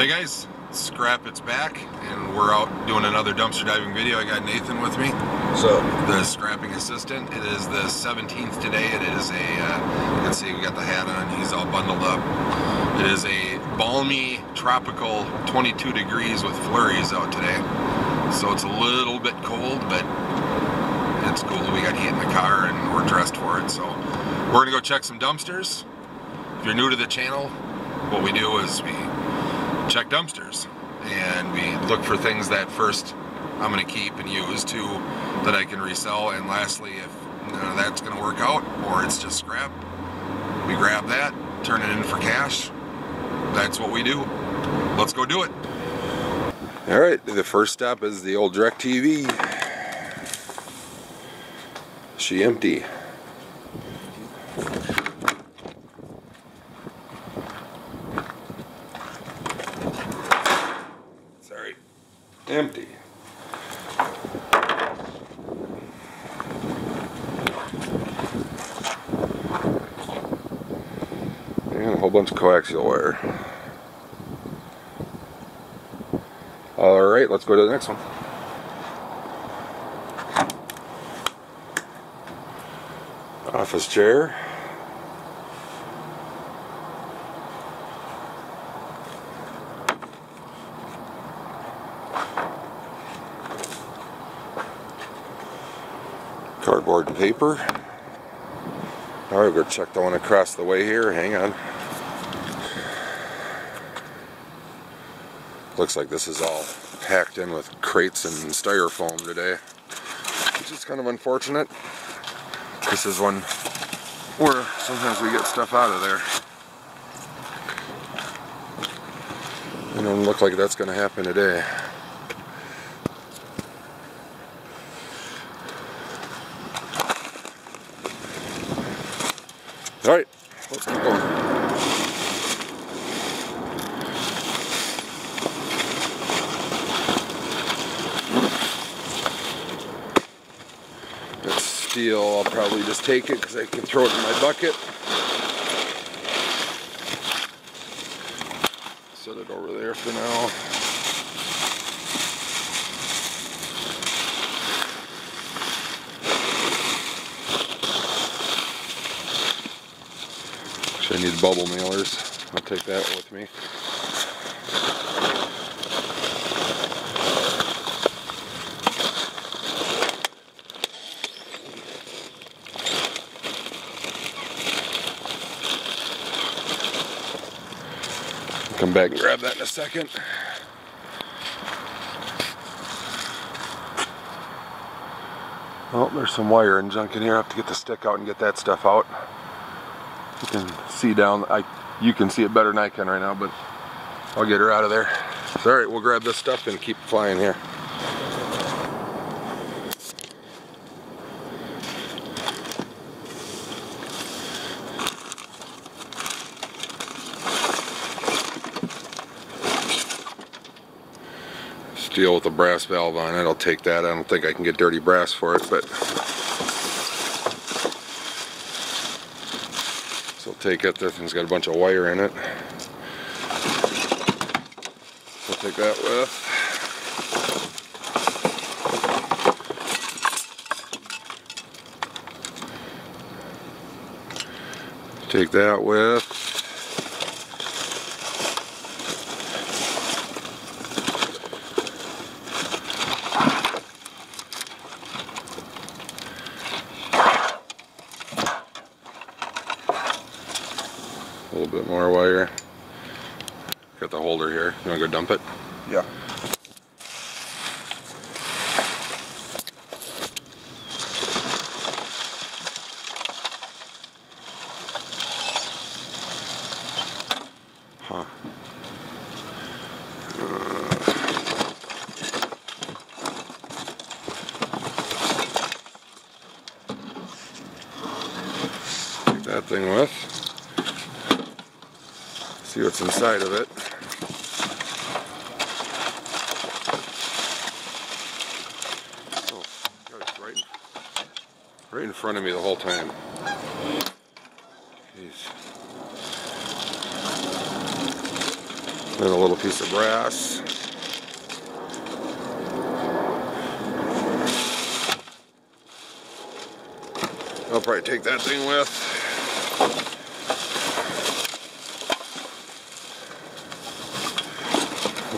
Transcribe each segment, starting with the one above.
Hey guys, Scrap It's back, and we're out doing another dumpster diving video. I got Nathan with me. So, the scrapping assistant. It is the 17th today. It is a, uh, you can see we got the hat on, he's all bundled up. It is a balmy, tropical 22 degrees with flurries out today. So it's a little bit cold, but it's cool. We got heat in the car and we're dressed for it. So we're gonna go check some dumpsters. If you're new to the channel, what we do is we check dumpsters and we look for things that first I'm going to keep and use, two that I can resell, and lastly, if none of that's going to work out or it's just scrap, we grab that, turn it in for cash. That's what we do. Let's go do it. All right, the first stop is the old DirecTV. She empty. Sorry, empty. And a whole bunch of coaxial wire. Alright, let's go to the next one. Office chair. Cardboard and paper. Alright, we're gonna check the one across the way here. Hang on. Looks like this is all packed in with crates and styrofoam today. Which is kind of unfortunate. This is one where sometimes we get stuff out of there. It doesn't look like that's going to happen today. Alright, let's keep going. Steel, I'll probably just take it because I can throw it in my bucket. Set it over there for now. Actually, I need bubble mailers. I'll take that with me. Back and grab that in a second. Oh, there's some wire and junk in here. I have to get the stick out and get that stuff out. You can see down, I, you can see it better than I can right now, but I'll get her out of there. So, all right, we'll grab this stuff and keep flying here. Steel with a brass valve on it, I'll take that. I don't think I can get dirty brass for it, but so I'll take it. This thing's got a bunch of wire in it. I'll take that with. Take that with. A little bit more wire. Got the holder here. You wanna go dump it? yeah. Huh. Take that thing with. See inside of it. Oh, it's right in, right in front of me the whole time. Jeez. And a little piece of brass. I'll probably take that thing with.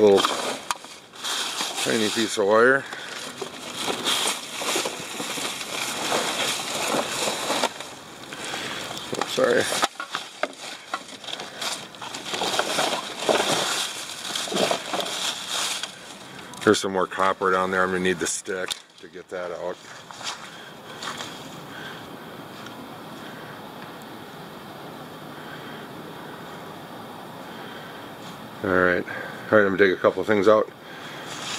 Little tiny piece of wire. Oh, sorry. There's some more copper down there. I'm gonna need the stick to get that out. All right, all right, I'm gonna take a couple of things out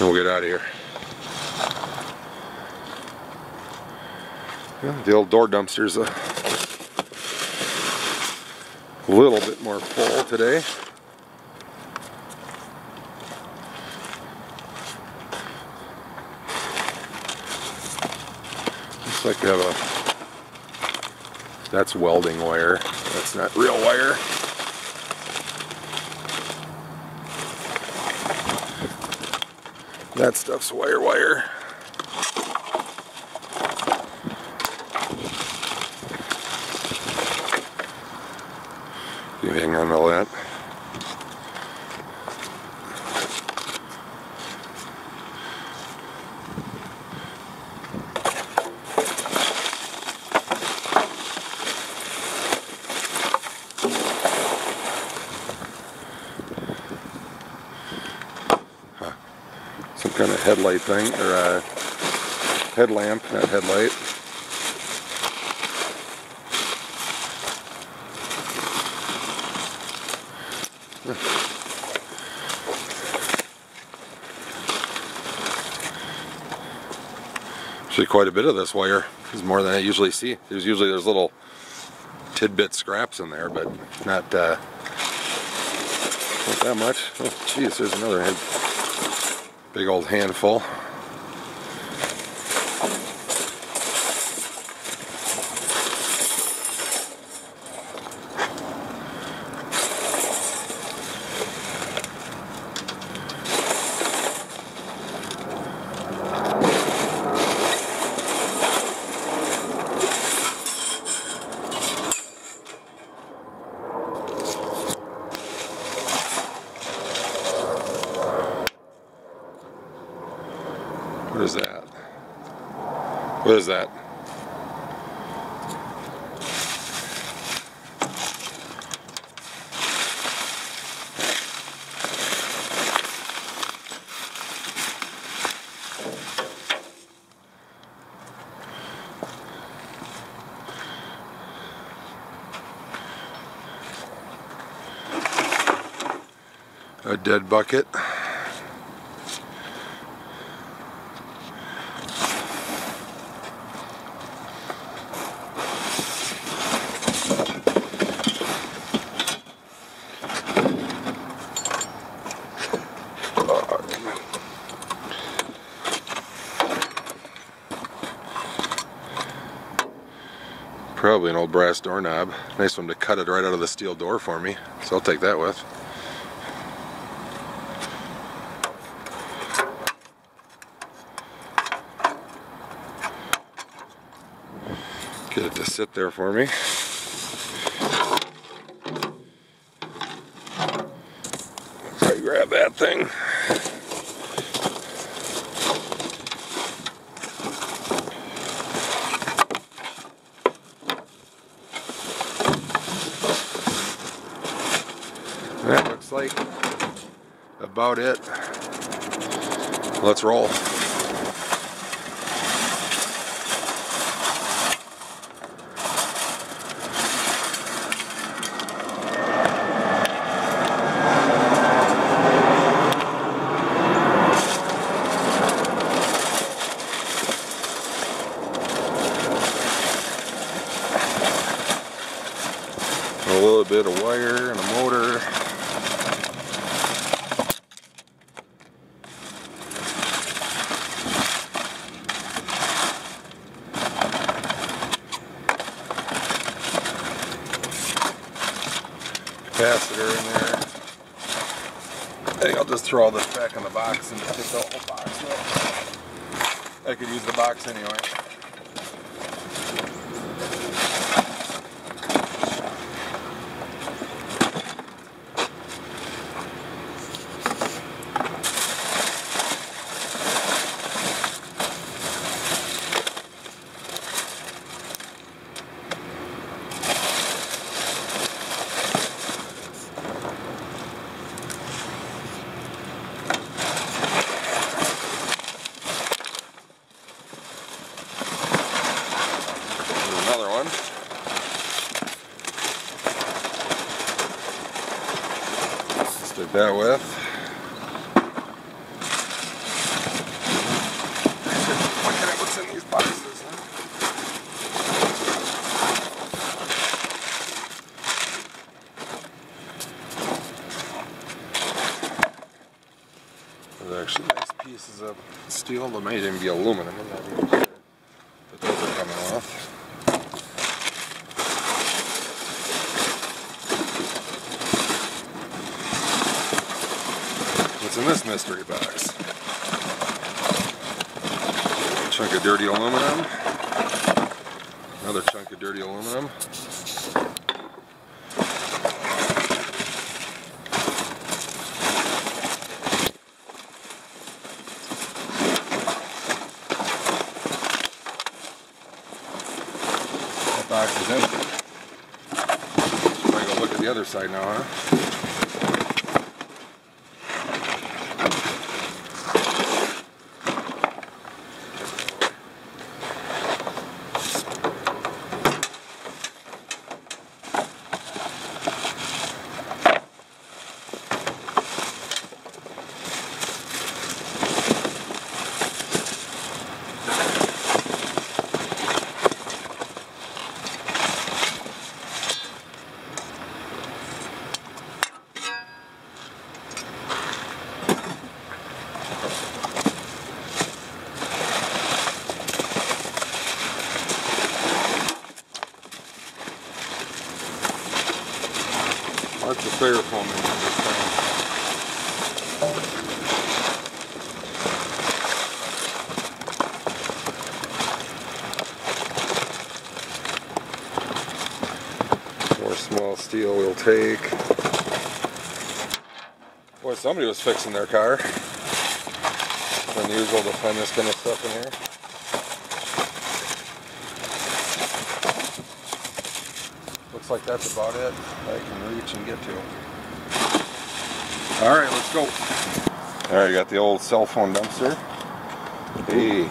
and we'll get out of here. Yeah, the old door dumpster's a little bit more full today. Looks like we have a, that's welding wire. That's not real wire. That stuff's wire wire. You hang on to all that. some kind of headlight thing or a headlamp, not headlight. Actually, quite a bit of this wire is more than I usually see. There's usually there's little tidbit scraps in there, but not uh, not that much. Oh, geez, there's another head. Big old handful. What is that? What is that? A dead bucket. Probably an old brass doorknob. Nice one to cut it right out of the steel door for me. So I'll take that with. Get it to sit there for me. Grab that thing. That looks like about it. Let's roll. capacitor in there. I think I'll just throw all this back in the box and get the whole box up. I could use the box anyway. Steel. There might even be aluminum in that. But those are coming off. What's in this mystery box? A chunk of dirty aluminum. Another chunk of dirty aluminum. That box is empty. Should I go look at the other side now, huh? Lots of styrofoam in this thing. More small steel we'll take. Boy, somebody was fixing their car. It's Unusual to find this kind of stuff in here. Looks like that's about it I can reach and get to. All right, let's go. All right, got the old cell phone dumpster. Hey,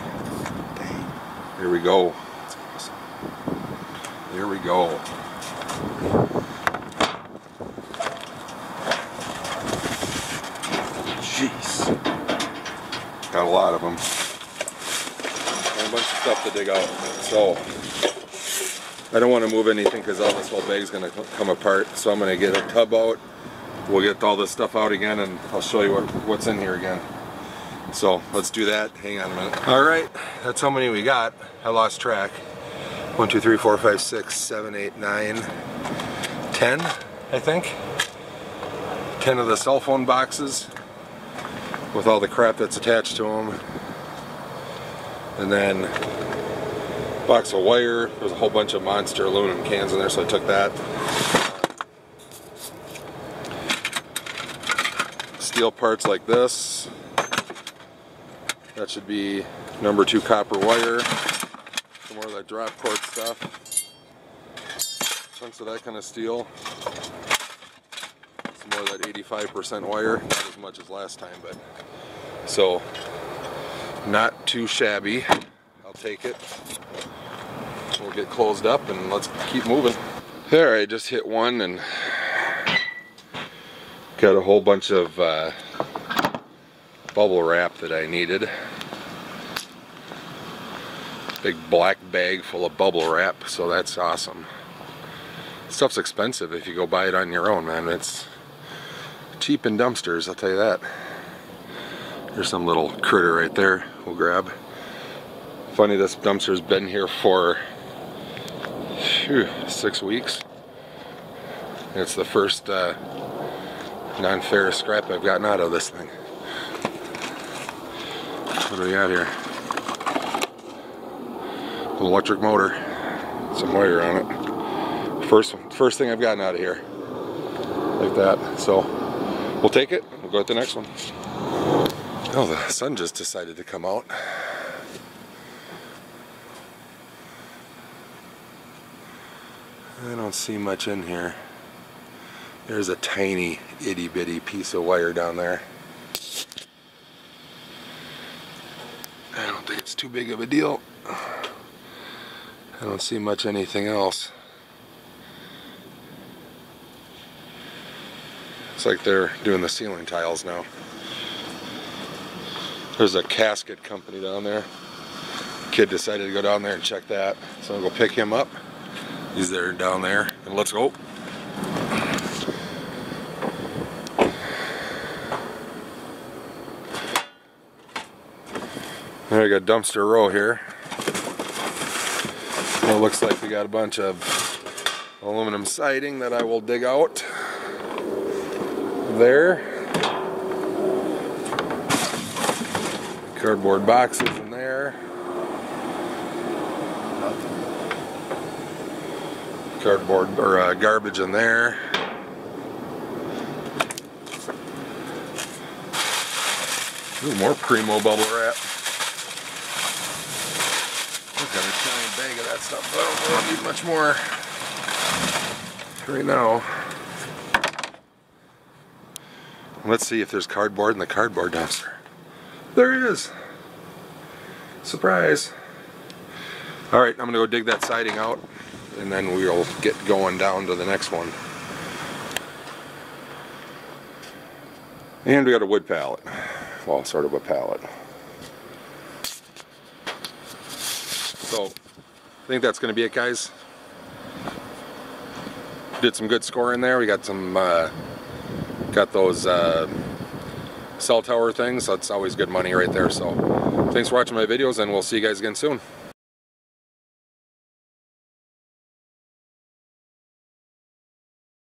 here we go. Here we go. Jeez. Got a lot of them. And a bunch of stuff to dig out. So, I don't want to move anything because all this whole bag's going to come apart. So I'm going to get a tub out. We'll get all this stuff out again and I'll show you what, what's in here again. So let's do that. Hang on a minute. All right, that's how many we got. I lost track. One, two, three, four, five, six, seven, eight, nine, ten, I think. Ten of the cell phone boxes with all the crap that's attached to them. And then box of wire. There's a whole bunch of monster aluminum cans in there, so I took that. Steel parts like this. That should be number two copper wire. Some more of that drop cord stuff. Chunks of that kind of steel. Some more of that 85% wire. Not as much as last time, but so not too shabby. I'll take it. We'll get closed up and let's keep moving. There, I just hit one and got a whole bunch of uh, bubble wrap that I needed. Big black bag full of bubble wrap, so that's awesome. Stuff's expensive if you go buy it on your own, man. It's cheap in dumpsters, I'll tell you that. There's some little critter right there we'll grab. Funny, this dumpster's been here for whew, six weeks. It's the first uh, non-ferrous scrap I've gotten out of this thing. What do we got here? An electric motor, some wire on it. First, first thing I've gotten out of here, like that. So we'll take it. We'll go with the next one. Oh, the sun just decided to come out. I don't see much in here. There's a tiny itty bitty piece of wire down there. I don't think it's too big of a deal. I don't see much anything else. It's like they're doing the ceiling tiles now. There's a casket company down there. Kid decided to go down there and check that. So I'll go pick him up. He's there down there. And let's go. There we got dumpster row here. It looks like we got a bunch of aluminum siding that I will dig out. There. Cardboard boxes in there. Cardboard or uh, garbage in there. Ooh, more Primo bubble wrap. I've got a giant bag of that stuff, but I don't really need much more right now. Let's see if there's cardboard in the cardboard dumpster. There is. Surprise. All right, I'm gonna go dig that siding out and then we'll get going down to the next one. And we got a wood pallet. Well, sort of a pallet. So, I think that's gonna be it guys. Did some good scoring there. We got some, uh, got those uh, cell tower things. That's always good money right there. So thanks for watching my videos and we'll see you guys again soon.